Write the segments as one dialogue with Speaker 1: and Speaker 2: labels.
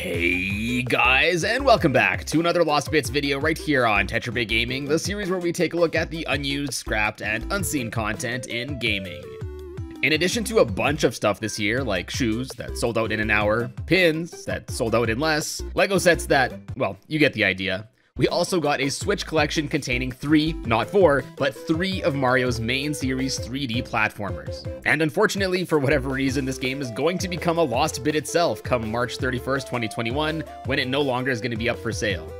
Speaker 1: Hey guys, and welcome back to another Lost Bits video right here on Tetrabit Gaming, the series where we take a look at the unused, scrapped, and unseen content in gaming. In addition to a bunch of stuff this year, like shoes that sold out in an hour, pins that sold out in less, Lego sets that, well, you get the idea. We also got a Switch collection containing three, not four, but three of Mario's main series 3D platformers. And unfortunately, for whatever reason, this game is going to become a lost bit itself come March 31st, 2021, when it no longer is going to be up for sale.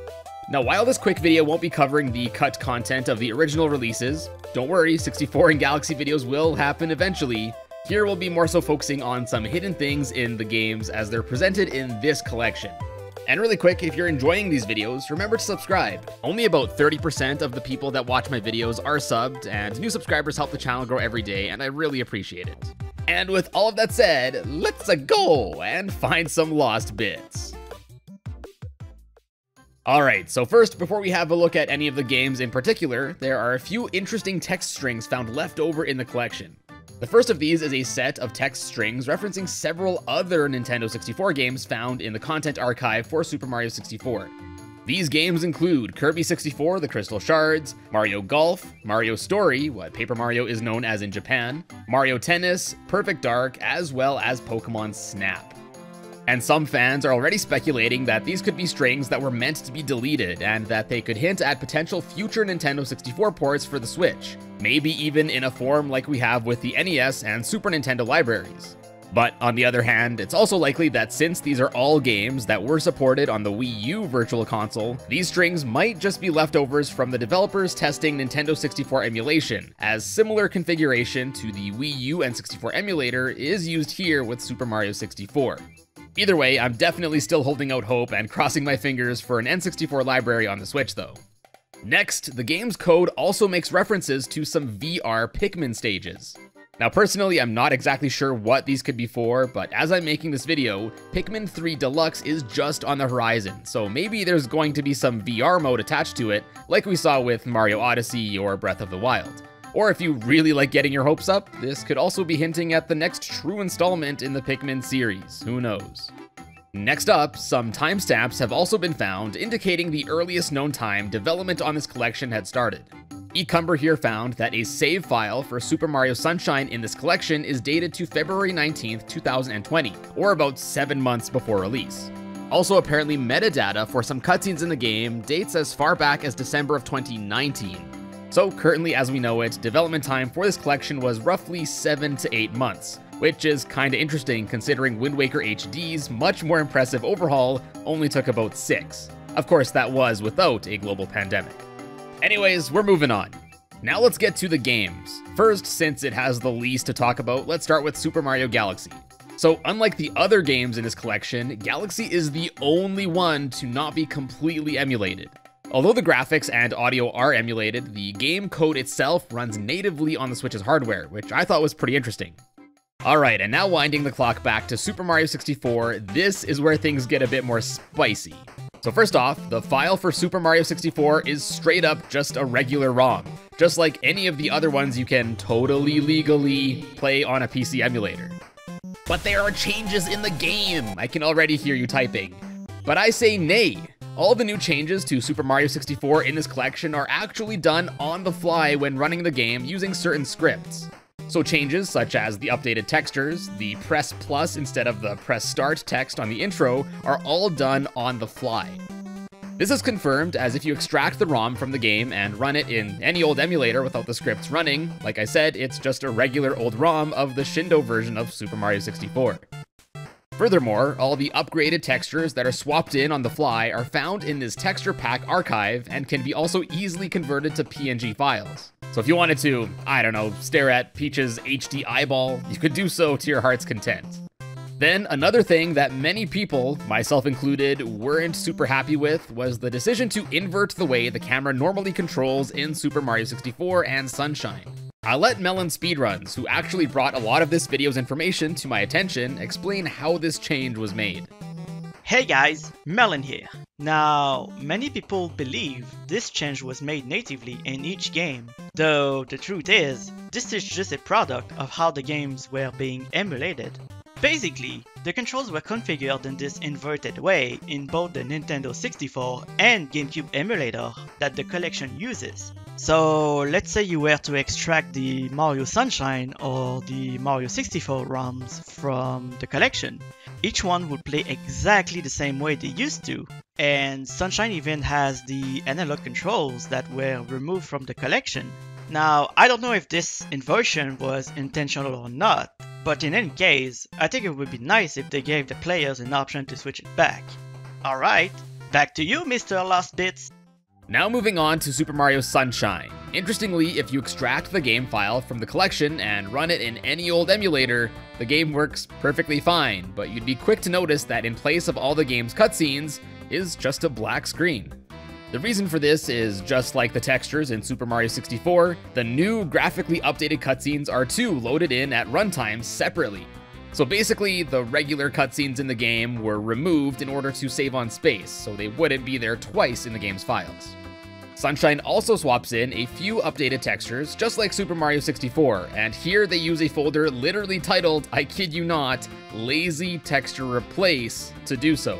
Speaker 1: Now, while this quick video won't be covering the cut content of the original releases, don't worry, 64 and Galaxy videos will happen eventually. Here we'll be more so focusing on some hidden things in the games as they're presented in this collection. And really quick, if you're enjoying these videos, remember to subscribe. Only about 30% of the people that watch my videos are subbed, and new subscribers help the channel grow every day, and I really appreciate it. And with all of that said, let's go and find some lost bits. Alright, so first, before we have a look at any of the games in particular, there are a few interesting text strings found left over in the collection. The first of these is a set of text strings referencing several other Nintendo 64 games found in the content archive for Super Mario 64. These games include Kirby 64, The Crystal Shards, Mario Golf, Mario Story, what Paper Mario is known as in Japan, Mario Tennis, Perfect Dark, as well as Pokemon Snap. And some fans are already speculating that these could be strings that were meant to be deleted and that they could hint at potential future Nintendo 64 ports for the Switch, maybe even in a form like we have with the NES and Super Nintendo libraries. But on the other hand, it's also likely that since these are all games that were supported on the Wii U Virtual Console, these strings might just be leftovers from the developers testing Nintendo 64 emulation, as similar configuration to the Wii U N64 emulator is used here with Super Mario 64. Either way, I'm definitely still holding out hope and crossing my fingers for an N64 library on the Switch though. Next, the game's code also makes references to some VR Pikmin stages. Now personally, I'm not exactly sure what these could be for, but as I'm making this video, Pikmin 3 Deluxe is just on the horizon, so maybe there's going to be some VR mode attached to it, like we saw with Mario Odyssey or Breath of the Wild. Or if you really like getting your hopes up, this could also be hinting at the next true installment in the Pikmin series, who knows. Next up, some timestamps have also been found indicating the earliest known time development on this collection had started. eCumber here found that a save file for Super Mario Sunshine in this collection is dated to February 19th, 2020, or about 7 months before release. Also, apparently metadata for some cutscenes in the game dates as far back as December of 2019, so currently as we know it, development time for this collection was roughly 7 to 8 months, which is kinda interesting considering Wind Waker HD's much more impressive overhaul only took about 6. Of course, that was without a global pandemic. Anyways, we're moving on. Now let's get to the games. First, since it has the least to talk about, let's start with Super Mario Galaxy. So unlike the other games in this collection, Galaxy is the only one to not be completely emulated. Although the graphics and audio are emulated, the game code itself runs natively on the Switch's hardware, which I thought was pretty interesting. Alright, and now winding the clock back to Super Mario 64, this is where things get a bit more spicy. So first off, the file for Super Mario 64 is straight up just a regular ROM, just like any of the other ones you can totally legally play on a PC emulator. But there are changes in the game, I can already hear you typing. But I say nay, all the new changes to Super Mario 64 in this collection are actually done on the fly when running the game using certain scripts. So changes such as the updated textures, the press plus instead of the press start text on the intro are all done on the fly. This is confirmed as if you extract the ROM from the game and run it in any old emulator without the scripts running, like I said, it's just a regular old ROM of the Shindo version of Super Mario 64. Furthermore, all the upgraded textures that are swapped in on the fly are found in this texture pack archive and can be also easily converted to PNG files. So if you wanted to, I don't know, stare at Peach's HD eyeball, you could do so to your heart's content. Then, another thing that many people, myself included, weren't super happy with was the decision to invert the way the camera normally controls in Super Mario 64 and Sunshine. I let Melon Speedruns, who actually brought a lot of this video's information to my attention, explain how this change was made.
Speaker 2: Hey guys, Melon here. Now, many people believe this change was made natively in each game, though the truth is, this is just a product of how the games were being emulated. Basically, the controls were configured in this inverted way in both the Nintendo 64 and GameCube emulator that the collection uses. So let's say you were to extract the Mario Sunshine or the Mario 64 ROMs from the collection. Each one would play exactly the same way they used to, and Sunshine even has the analog controls that were removed from the collection. Now, I don't know if this inversion was intentional or not, but in any case, I think it would be nice if they gave the players an option to switch it back. Alright, back to you Mr. Lost Bits!
Speaker 1: Now moving on to Super Mario Sunshine. Interestingly, if you extract the game file from the collection and run it in any old emulator, the game works perfectly fine, but you'd be quick to notice that in place of all the game's cutscenes is just a black screen. The reason for this is just like the textures in Super Mario 64, the new graphically updated cutscenes are too loaded in at runtime separately. So basically, the regular cutscenes in the game were removed in order to save on space, so they wouldn't be there twice in the game's files. Sunshine also swaps in a few updated textures, just like Super Mario 64, and here they use a folder literally titled, I kid you not, Lazy Texture Replace to do so.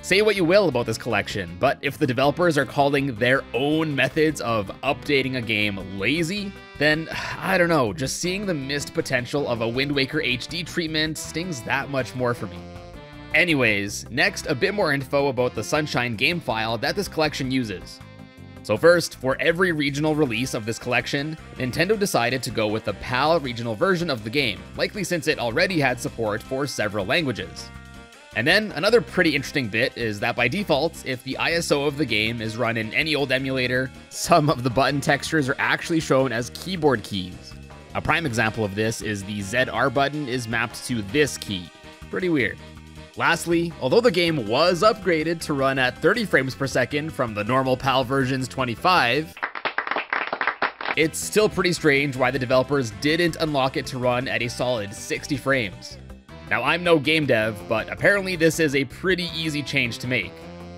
Speaker 1: Say what you will about this collection, but if the developers are calling their own methods of updating a game lazy, then I don't know, just seeing the missed potential of a Wind Waker HD treatment stings that much more for me. Anyways, next, a bit more info about the Sunshine game file that this collection uses. So first, for every regional release of this collection, Nintendo decided to go with the PAL regional version of the game, likely since it already had support for several languages. And then, another pretty interesting bit is that by default, if the ISO of the game is run in any old emulator, some of the button textures are actually shown as keyboard keys. A prime example of this is the ZR button is mapped to this key. Pretty weird. Lastly, although the game was upgraded to run at 30 frames per second from the normal PAL version's 25, it's still pretty strange why the developers didn't unlock it to run at a solid 60 frames. Now, I'm no game dev, but apparently this is a pretty easy change to make.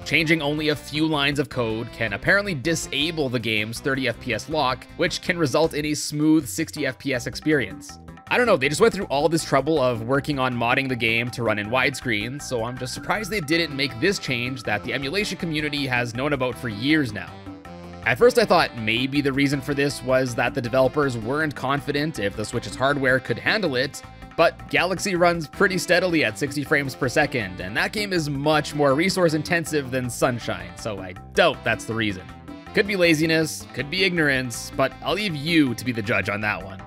Speaker 1: Changing only a few lines of code can apparently disable the game's 30 FPS lock, which can result in a smooth 60 FPS experience. I don't know, they just went through all this trouble of working on modding the game to run in widescreen, so I'm just surprised they didn't make this change that the emulation community has known about for years now. At first I thought maybe the reason for this was that the developers weren't confident if the Switch's hardware could handle it, but Galaxy runs pretty steadily at 60 frames per second, and that game is much more resource intensive than Sunshine, so I doubt that's the reason. Could be laziness, could be ignorance, but I'll leave you to be the judge on that one.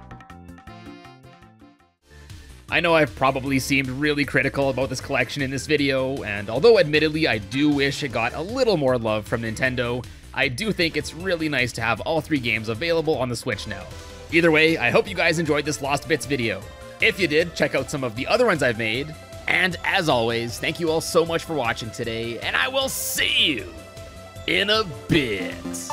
Speaker 1: I know I've probably seemed really critical about this collection in this video, and although admittedly I do wish it got a little more love from Nintendo, I do think it's really nice to have all three games available on the Switch now. Either way, I hope you guys enjoyed this Lost Bits video. If you did, check out some of the other ones I've made. And as always, thank you all so much for watching today, and I will see you in a bit.